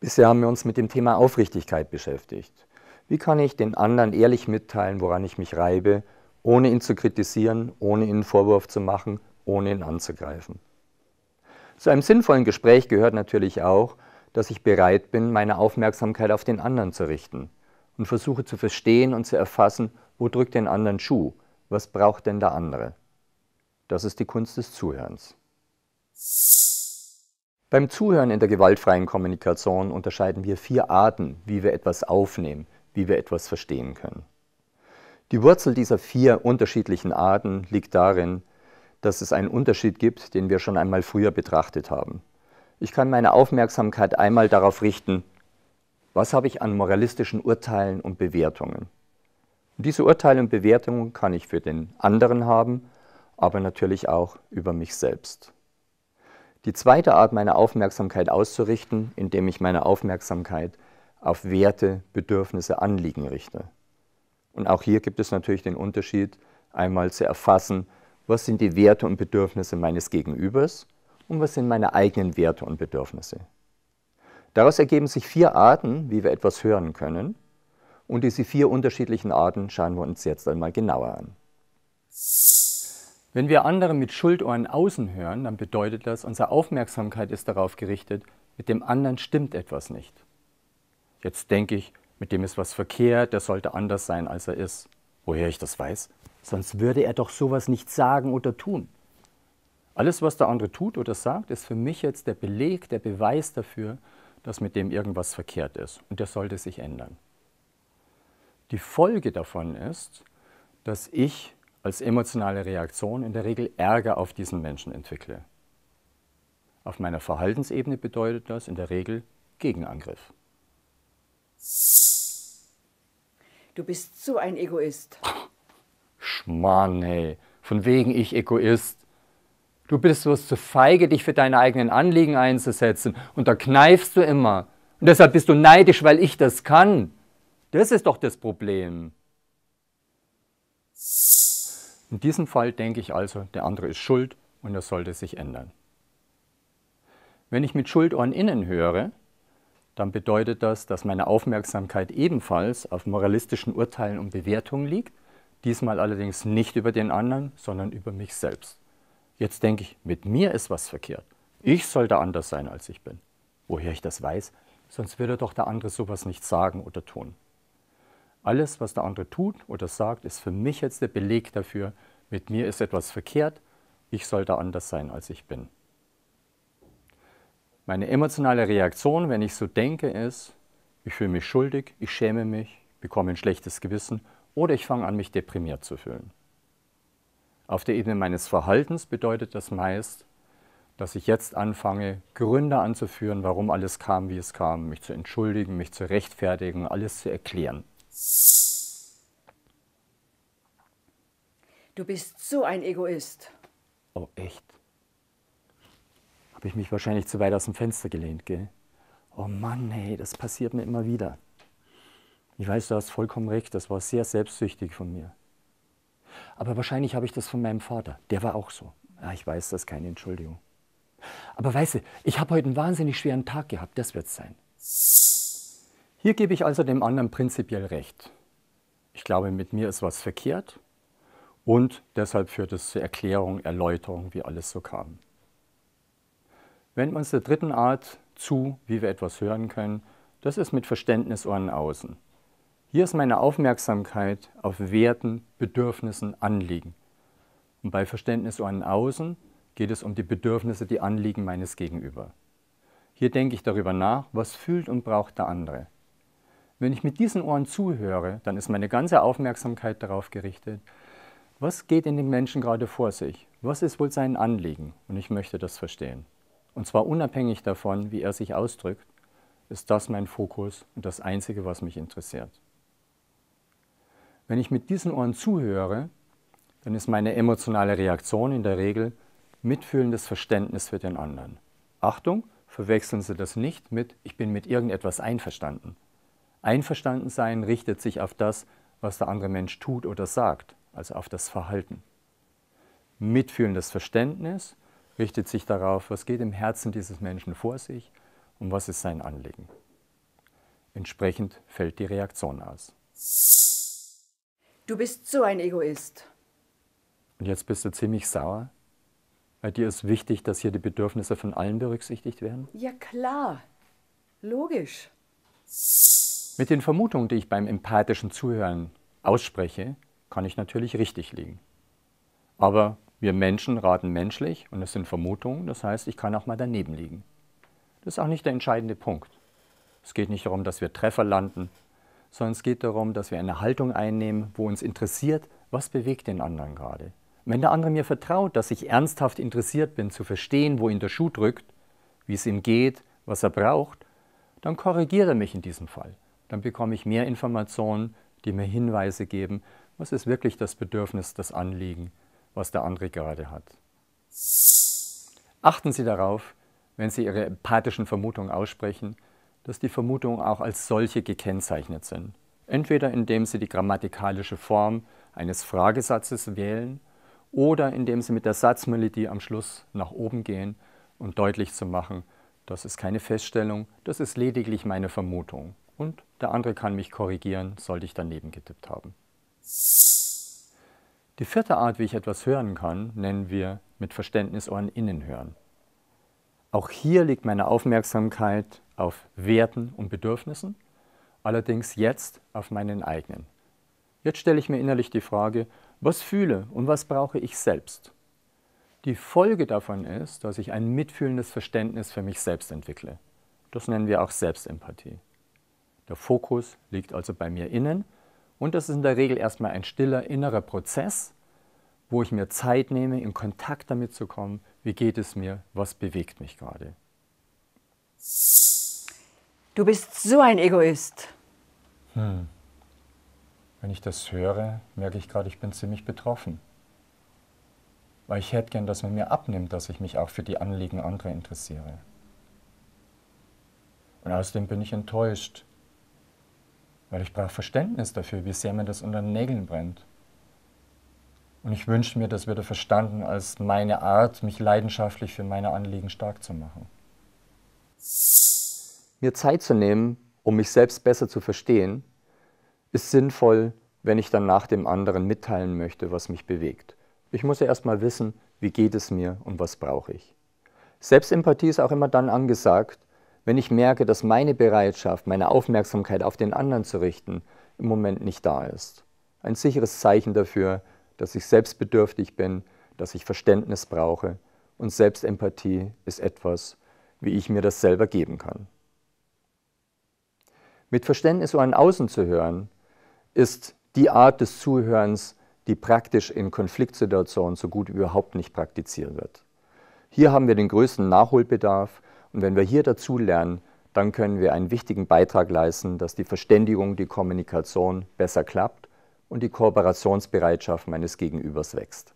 Bisher haben wir uns mit dem Thema Aufrichtigkeit beschäftigt. Wie kann ich den anderen ehrlich mitteilen, woran ich mich reibe, ohne ihn zu kritisieren, ohne ihn Vorwurf zu machen, ohne ihn anzugreifen? Zu einem sinnvollen Gespräch gehört natürlich auch, dass ich bereit bin, meine Aufmerksamkeit auf den anderen zu richten und versuche zu verstehen und zu erfassen, wo drückt den anderen Schuh, was braucht denn der andere. Das ist die Kunst des Zuhörens. Beim Zuhören in der gewaltfreien Kommunikation unterscheiden wir vier Arten, wie wir etwas aufnehmen, wie wir etwas verstehen können. Die Wurzel dieser vier unterschiedlichen Arten liegt darin, dass es einen Unterschied gibt, den wir schon einmal früher betrachtet haben. Ich kann meine Aufmerksamkeit einmal darauf richten, was habe ich an moralistischen Urteilen und Bewertungen. Und diese Urteile und Bewertungen kann ich für den anderen haben, aber natürlich auch über mich selbst. Die zweite Art, meine Aufmerksamkeit auszurichten, indem ich meine Aufmerksamkeit auf Werte, Bedürfnisse, Anliegen richte. Und auch hier gibt es natürlich den Unterschied, einmal zu erfassen, was sind die Werte und Bedürfnisse meines Gegenübers und was sind meine eigenen Werte und Bedürfnisse. Daraus ergeben sich vier Arten, wie wir etwas hören können. Und diese vier unterschiedlichen Arten schauen wir uns jetzt einmal genauer an. Wenn wir andere mit Schuldohren außen hören, dann bedeutet das, unsere Aufmerksamkeit ist darauf gerichtet, mit dem anderen stimmt etwas nicht. Jetzt denke ich, mit dem ist was verkehrt, der sollte anders sein, als er ist. Woher ich das weiß? Sonst würde er doch sowas nicht sagen oder tun. Alles, was der andere tut oder sagt, ist für mich jetzt der Beleg, der Beweis dafür, dass mit dem irgendwas verkehrt ist und der sollte sich ändern. Die Folge davon ist, dass ich als emotionale Reaktion in der Regel Ärger auf diesen Menschen entwickle. Auf meiner Verhaltensebene bedeutet das in der Regel Gegenangriff. Du bist so ein Egoist. Schmarrn, hey. Von wegen ich Egoist. Du bist so zu feige, dich für deine eigenen Anliegen einzusetzen. Und da kneifst du immer. Und deshalb bist du neidisch, weil ich das kann. Das ist doch das Problem. In diesem Fall denke ich also, der andere ist schuld und er sollte sich ändern. Wenn ich mit Schuldohren innen höre, dann bedeutet das, dass meine Aufmerksamkeit ebenfalls auf moralistischen Urteilen und Bewertungen liegt, diesmal allerdings nicht über den anderen, sondern über mich selbst. Jetzt denke ich, mit mir ist was verkehrt. Ich sollte anders sein, als ich bin. Woher ich das weiß, sonst würde doch der andere sowas nicht sagen oder tun. Alles, was der andere tut oder sagt, ist für mich jetzt der Beleg dafür, mit mir ist etwas verkehrt, ich sollte anders sein, als ich bin. Meine emotionale Reaktion, wenn ich so denke, ist, ich fühle mich schuldig, ich schäme mich, bekomme ein schlechtes Gewissen oder ich fange an, mich deprimiert zu fühlen. Auf der Ebene meines Verhaltens bedeutet das meist, dass ich jetzt anfange, Gründe anzuführen, warum alles kam, wie es kam, mich zu entschuldigen, mich zu rechtfertigen, alles zu erklären. Du bist so ein Egoist. Oh, echt? Habe ich mich wahrscheinlich zu weit aus dem Fenster gelehnt, gell? Oh Mann, hey, das passiert mir immer wieder. Ich weiß, du hast vollkommen recht, das war sehr selbstsüchtig von mir. Aber wahrscheinlich habe ich das von meinem Vater. Der war auch so. Ja, ich weiß, das ist keine Entschuldigung. Aber weißt du, ich habe heute einen wahnsinnig schweren Tag gehabt, das wird es sein. Hier gebe ich also dem anderen prinzipiell recht. Ich glaube, mit mir ist was verkehrt und deshalb führt es zur Erklärung, Erläuterung, wie alles so kam. Wenden wir uns der dritten Art zu, wie wir etwas hören können, das ist mit Verständnisohren außen. Hier ist meine Aufmerksamkeit auf Werten, Bedürfnissen, Anliegen. Und bei Verständnisohren außen geht es um die Bedürfnisse, die Anliegen meines Gegenüber. Hier denke ich darüber nach, was fühlt und braucht der andere. Wenn ich mit diesen Ohren zuhöre, dann ist meine ganze Aufmerksamkeit darauf gerichtet, was geht in dem Menschen gerade vor sich? Was ist wohl sein Anliegen? Und ich möchte das verstehen. Und zwar unabhängig davon, wie er sich ausdrückt, ist das mein Fokus und das Einzige, was mich interessiert. Wenn ich mit diesen Ohren zuhöre, dann ist meine emotionale Reaktion in der Regel mitfühlendes Verständnis für den anderen. Achtung, verwechseln Sie das nicht mit, ich bin mit irgendetwas einverstanden. Einverstanden sein richtet sich auf das, was der andere Mensch tut oder sagt, also auf das Verhalten. Mitfühlendes Verständnis richtet sich darauf, was geht im Herzen dieses Menschen vor sich und was ist sein Anliegen. Entsprechend fällt die Reaktion aus. Du bist so ein Egoist. Und jetzt bist du ziemlich sauer? Weil dir ist wichtig, dass hier die Bedürfnisse von allen berücksichtigt werden? Ja klar. Logisch. Mit den Vermutungen, die ich beim empathischen Zuhören ausspreche, kann ich natürlich richtig liegen. Aber wir Menschen raten menschlich und es sind Vermutungen, das heißt, ich kann auch mal daneben liegen. Das ist auch nicht der entscheidende Punkt. Es geht nicht darum, dass wir Treffer landen, sondern es geht darum, dass wir eine Haltung einnehmen, wo uns interessiert, was bewegt den anderen gerade. Wenn der andere mir vertraut, dass ich ernsthaft interessiert bin, zu verstehen, wo ihn der Schuh drückt, wie es ihm geht, was er braucht, dann korrigiert er mich in diesem Fall. Dann bekomme ich mehr Informationen, die mir Hinweise geben, was ist wirklich das Bedürfnis, das Anliegen, was der andere gerade hat. Achten Sie darauf, wenn Sie Ihre empathischen Vermutungen aussprechen, dass die Vermutungen auch als solche gekennzeichnet sind. Entweder indem Sie die grammatikalische Form eines Fragesatzes wählen oder indem Sie mit der Satzmelodie am Schluss nach oben gehen um deutlich zu machen, das ist keine Feststellung, das ist lediglich meine Vermutung. Und der andere kann mich korrigieren, sollte ich daneben getippt haben. Die vierte Art, wie ich etwas hören kann, nennen wir mit Verständnisohren innen hören. Auch hier liegt meine Aufmerksamkeit auf Werten und Bedürfnissen, allerdings jetzt auf meinen eigenen. Jetzt stelle ich mir innerlich die Frage, was fühle und was brauche ich selbst? Die Folge davon ist, dass ich ein mitfühlendes Verständnis für mich selbst entwickle. Das nennen wir auch Selbstempathie. Der Fokus liegt also bei mir innen und das ist in der Regel erstmal ein stiller innerer Prozess, wo ich mir Zeit nehme, in Kontakt damit zu kommen, wie geht es mir, was bewegt mich gerade. Du bist so ein Egoist. Hm. Wenn ich das höre, merke ich gerade, ich bin ziemlich betroffen. Weil ich hätte gern, dass man mir abnimmt, dass ich mich auch für die Anliegen anderer interessiere. Und außerdem bin ich enttäuscht, weil ich brauche Verständnis dafür, wie sehr mir das unter den Nägeln brennt. Und ich wünsche mir, das würde verstanden als meine Art, mich leidenschaftlich für meine Anliegen stark zu machen. Mir Zeit zu nehmen, um mich selbst besser zu verstehen, ist sinnvoll, wenn ich dann nach dem anderen mitteilen möchte, was mich bewegt. Ich muss ja erstmal wissen, wie geht es mir und was brauche ich. Selbstempathie ist auch immer dann angesagt, wenn ich merke, dass meine Bereitschaft, meine Aufmerksamkeit auf den anderen zu richten, im Moment nicht da ist. Ein sicheres Zeichen dafür, dass ich selbstbedürftig bin, dass ich Verständnis brauche und Selbstempathie ist etwas, wie ich mir das selber geben kann. Mit Verständnis an Außen zu hören, ist die Art des Zuhörens, die praktisch in Konfliktsituationen so gut überhaupt nicht praktiziert wird. Hier haben wir den größten Nachholbedarf und wenn wir hier dazu lernen, dann können wir einen wichtigen Beitrag leisten, dass die Verständigung, die Kommunikation besser klappt und die Kooperationsbereitschaft meines Gegenübers wächst.